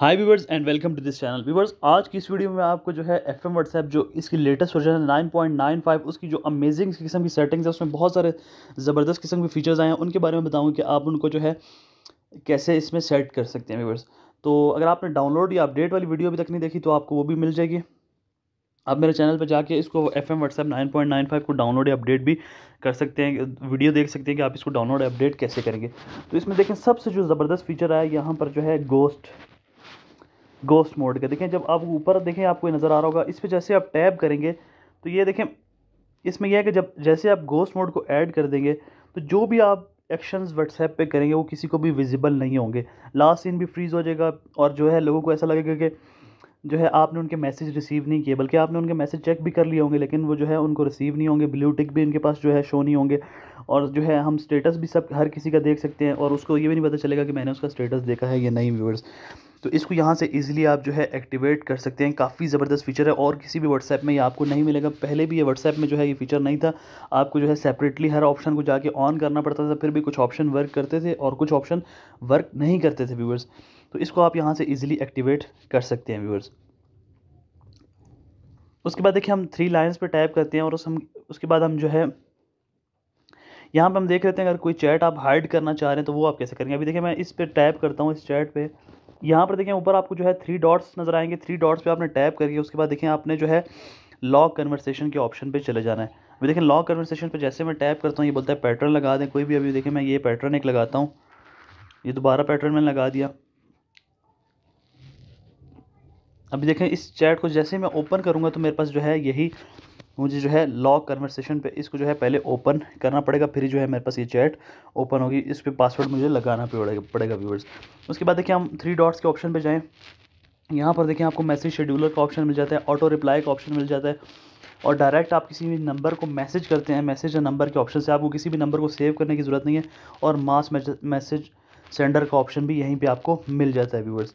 Hi viewers and welcome to this channel viewers आज की इस वीडियो में आपको जो है एफ़ एम व्हाट्सएप जो इसकी लेटेस्ट वर्जन है नाइन पॉइंट नाइन फाइव उसकी जो अमेजिंग किस्म की सेटिंग्स है, उसमें बहुत सारे ज़बरदस्त किस्म के फीचर्स आए हैं। उनके बारे में बताऊँ कि आप उनको जो है कैसे इसमें सेट कर सकते हैं व्यूवर्स तो अगर आपने डाउनलोड या अपडेट वाली वीडियो अभी तक नहीं देखी तो आपको वो भी मिल जाएगी। आप मेरे चैनल पर जाके इसको F M WhatsApp nine point nine five को डाउनलोड या अपडेट भी कर सकते हैं वीडियो देख सकते हैं कि आप इसको डाउनलोड अपडेट कैसे करेंगे। तो इसमें देखें, सबसे जो ज़बरदस्त फीचर आया, यहाँ पर जो है गोस्ट गोस्ट मोड का। देखें, जब आप ऊपर देखें, आपको नज़र आ रहा होगा। इस पर जैसे आप टैब करेंगे तो ये देखें, इसमें यह है कि जब जैसे आप गोस्ट मोड को ऐड कर देंगे तो जो भी आप एक्शंस व्हाट्सएप पे करेंगे, वो किसी को भी विजिबल नहीं होंगे। लास्ट सीन भी फ्रीज़ हो जाएगा, और जो है, लोगों को ऐसा लगेगा कि जो है, आपने उनके मैसेज रिसीव नहीं किए। बल्कि आपने उनके मैसेज चेक भी कर लिए होंगे, लेकिन वो जो है, उनको रिसीव नहीं होंगे। ब्लू टिक भी उनके पास जो है शो नहीं होंगे। और जो है, हम स्टेटस भी सब, हर किसी का देख सकते हैं, और उसको ये भी नहीं पता चलेगा कि मैंने उसका स्टेटस देखा है या नहीं व्यूवर्स तो इसको यहाँ से इजीली आप जो है एक्टिवेट कर सकते हैं। काफ़ी ज़बरदस्त फीचर है और किसी भी व्हाट्सएप में ये आपको नहीं मिलेगा। पहले भी ये व्हाट्सएप में जो है ये फीचर नहीं था। आपको जो है सेपरेटली हर ऑप्शन को जाके ऑन करना पड़ता था। फिर भी कुछ ऑप्शन वर्क करते थे और कुछ ऑप्शन वर्क नहीं करते थे व्यूवर्स तो इसको आप यहाँ से ईजिली एक्टिवेट कर सकते हैं व्यूवर्स उसके बाद देखिए हम थ्री लाइन्स पर टाइप करते हैं और उस हम, उसके बाद हम जो है, यहाँ पे हम देख लेते हैं अगर कोई चैट आप हाइड करना चाह रहे हैं तो वो आप कैसे करेंगे। अभी देखिए मैं इस पर टाइप करता हूँ, इस चैट पे। यहाँ पर देखें, ऊपर आपको जो है थ्री डॉट्स नज़र आएँगे। थ्री डॉट्स पे आपने टैप करके उसके बाद देखें, आपने जो है लॉक कन्वर्सेशन के ऑप्शन पे चले जाना है। अभी देखें लॉक कन्वर्सेशन पे जैसे मैं टैप करता हूँ, ये बोलता है पैटर्न लगा दें। कोई भी अभी देखें, मैं ये पैटर्न एक लगाता हूँ। ये दोबारा पैटर्न मैंने लगा दिया। अभी देखें, इस चैट को जैसे मैं ओपन करूँगा तो मेरे पास जो है यही मुझे जो है लॉक कन्वर्सेशन पे इसको जो है पहले ओपन करना पड़ेगा, फिर जो है मेरे पास ये चैट ओपन होगी। इस पर पासवर्ड मुझे लगाना पड़ेगा पड़ेगा व्यूवर्स उसके बाद देखिए हम थ्री डॉट्स के ऑप्शन पे जाएँ। यहाँ पर देखें आपको मैसेज शेड्यूलर का ऑप्शन मिल जाता है ऑटो रिप्लाई का ऑप्शन मिल जाता है। और डायरेक्ट आप किसी भी नंबर को मैसेज करते हैं मैसेज या नंबर के ऑप्शन से। आपको किसी भी नंबर को सेव करने की ज़रूरत नहीं है और मास मैसेज सेंडर का ऑप्शन भी यहीं पे आपको मिल जाता है व्यूवर्स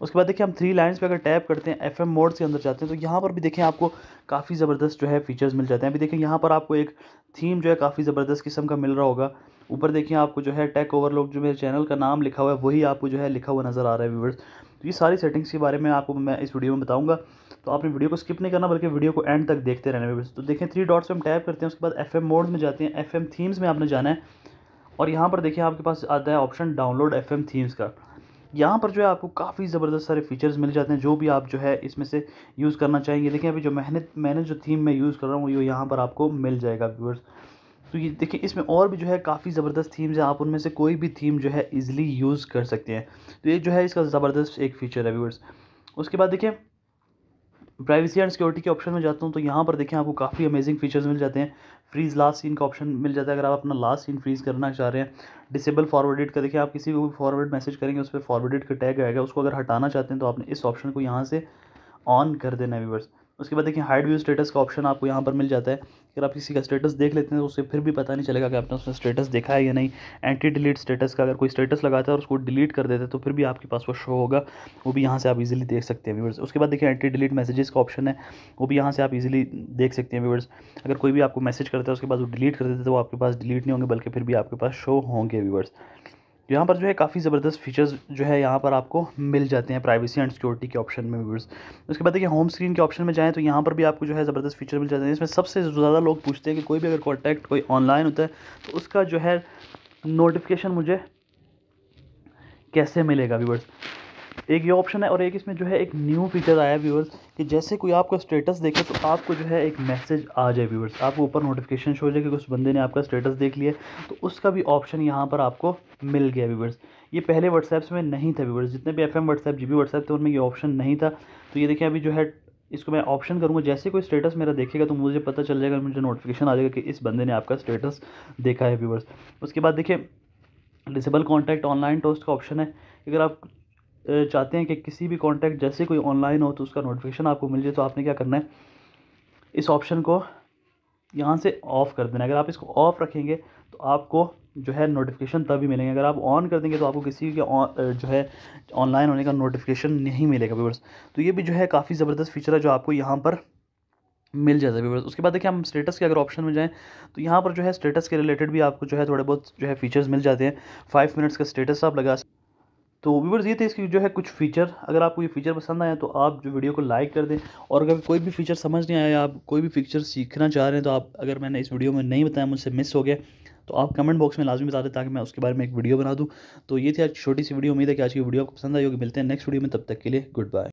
उसके बाद देखिए हम थ्री लाइन्स पे अगर टैप करते हैं एफ़ एम मोड से अंदर जाते हैं तो यहाँ पर भी देखें आपको काफ़ी ज़बरदस्त जो है फीचर्स मिल जाते हैं। अभी देखें यहाँ पर आपको एक थीम जो है काफ़ी ज़बरदस्त किस्म का मिल रहा होगा। ऊपर देखिए आपको जो है टेक ओवरलोक जो मेरे चैनल का नाम लिखा हुआ है, वही आपको जो है लिखा हुआ नज़र आ रहा है व्यूवर्स तो ये सारी सेटिंग्स के बारे में आपको मैं इस वीडियो में बताऊँगा। तो आपने वीडियो को स्किप नहीं करना, बल्कि वीडियो को एंड तक देखते रहना व्यूवर्स तो देखें थ्री डॉट्स पर हम टैप करते हैं, उसके बाद एफ़ मोड में जाते हैं। एफएम थीम्स में आपने जाना है। और यहाँ पर देखिए आपके पास आता है ऑप्शन डाउनलोड एफएम थीम्स का। यहाँ पर जो है आपको काफ़ी ज़बरदस्त सारे फीचर्स मिल जाते हैं, जो भी आप जो है इसमें से यूज़ करना चाहेंगे। देखिए अभी जो मेहनत मैंने जो थीम में यूज़ कर रहा हूँ, वो यहाँ पर आपको मिल जाएगा व्यूअर्स तो ये देखिए, इसमें और भी जो है काफ़ी ज़बरदस्त थीम्स हैं, आप उनमें से कोई भी थीम जो है ईज़िली यूज़ कर सकते हैं। तो ये जो है इसका ज़बरदस्त एक फ़ीचर है व्यूअर्स उसके बाद देखिए प्राइवेसी एंड सिक्योरिटी के ऑप्शन में जाता हूँ तो यहाँ पर देखें आपको काफ़ी अमेजिंग फीचर्स मिल जाते हैं। फ्रीज़ लास्ट सीन का ऑप्शन मिल जाता है अगर आप अपना लास्ट सीन फ्रीज़ करना चाह रहे हैं। डिसेबल फॉरवर्डेड का देखिए, आप किसी को भी फॉरवर्ड मैसेज करेंगे, उस पर फॉरवर्डेड का टैग आएगा। उसको अगर हटाना चाहते हैं तो आपने इस ऑप्शन को यहाँ से ऑन कर देना है व्यूवर्स उसके बाद देखिए हाइड व्यू स्टेटस का ऑप्शन आपको यहाँ पर मिल जाता है। अगर आप किसी का स्टेटस देख लेते हैं तो उसे फिर भी पता नहीं चलेगा कि आपने उसने स्टेटस देखा है या नहीं। एंटी डिलीट स्टेटस का अगर कोई स्टेटस लगाता है और उसको डिलीट कर देते हैं तो फिर भी आपके पास वो शो होगा। वो भी यहाँ से आप इजीली देख सकते हैं व्यूवर्स उसके बाद देखिए एंटी डिलीट मैसेजेस का ऑप्शन है। वो भी यहाँ से आप इजीली देख सकते हैं व्यूवर्स अगर कोई भी आपको मैसेज करता है, उसके बाद वो डिलीट कर देते हैं तो वो आपके पास डिलीट नहीं होंगे, बल्कि फिर भी आपके पास शो होंगे व्यूवर्स यहाँ पर जो है काफ़ी ज़बरदस्त फीचर्स जो है यहाँ पर आपको मिल जाते हैं प्राइवेसी एंड सिक्योरिटी के ऑप्शन में व्यूर्स उसके बाद देखिए होम स्क्रीन के ऑप्शन में जाएँ तो यहाँ पर भी आपको जो है ज़बरदस्त फीचर मिल जाते हैं। इसमें सबसे ज़्यादा लोग पूछते हैं कि कोई भी अगर कॉन्टैक्ट कोई ऑनलाइन होता है तो उसका जो है नोटिफिकेशन मुझे कैसे मिलेगा व्यूवर्स एक ये ऑप्शन है और एक इसमें जो है एक न्यू फीचर आया है व्यूवर्स कि जैसे कोई आपका स्टेटस देखे तो आपको जो है एक मैसेज आ जाए व्यूवर्स आपको ऊपर नोटिफिकेशन शो हो जाए कि उस बंदे ने आपका स्टेटस देख लिया तो उसका भी ऑप्शन यहाँ पर आपको मिल गया व्यूअर्स ये पहले व्हाट्सएप्स में नहीं था व्यूवर्स जितने भी F M WhatsApp G B WhatsApp थे, उनमें ये ऑप्शन नहीं था। तो ये देखिए, अभी जो है, इसको मैं ऑप्शन करूँगा। जैसे कोई स्टेटस मेरा देखेगा तो मुझे पता चल जाएगा मुझे नोटिफिकेशन आ जाएगा कि इस बंदे ने आपका स्टेटस देखा है व्यूवर्स उसके बाद देखिए डिसेबल कॉन्टैक्ट ऑनलाइन टोस्ट का ऑप्शन है। अगर आप चाहते हैं कि किसी भी कॉन्टैक्ट जैसे कोई ऑनलाइन हो तो उसका नोटिफिकेशन आपको मिल जाए तो आपने क्या करना है? इस ऑप्शन को यहाँ से ऑफ़ कर देना अगर आप इसको ऑफ़ रखेंगे तो आपको जो है नोटिफिकेशन तभी मिलेंगे। अगर आप ऑन कर देंगे तो आपको किसी के जो है ऑनलाइन होने का नोटिफिकेशन नहीं मिलेगा व्यूवर्स तो ये भी जो है काफ़ी ज़बरदस्त फीचर है जो आपको यहाँ पर मिल जाता है व्यूवर्स उसके बाद देखिए, हम स्टेटस के अगर ऑप्शन में जाएँ तो यहाँ पर जो है स्टेटस के रिलेटेड भी आपको जो है थोड़े बहुत जो है फीचर्स मिल जाते हैं। फाइव मिनट्स का स्टेटस आप लगा तो व्यूवर्स ये थे इसकी जो है कुछ फीचर अगर आपको ये फीचर पसंद आया तो आप जो वीडियो को लाइक कर दें। और अगर कोई भी फीचर समझ नहीं आया आप कोई भी फीचर सीखना चाह रहे हैं तो आप, अगर मैंने इस वीडियो में नहीं बताया, मुझसे मिस हो गया तो आप कमेंट बॉक्स में लाजमी बता दें ताकि मैं उसके बारे में एक वीडियो बना दूँ। तो ये थी आज छोटी सी वीडियो उम्मीद है कि आज की वीडियो आपको पसंद आई होगी। मिलते हैं नेक्स्ट वीडियो में। तब तक के लिए गुड बाय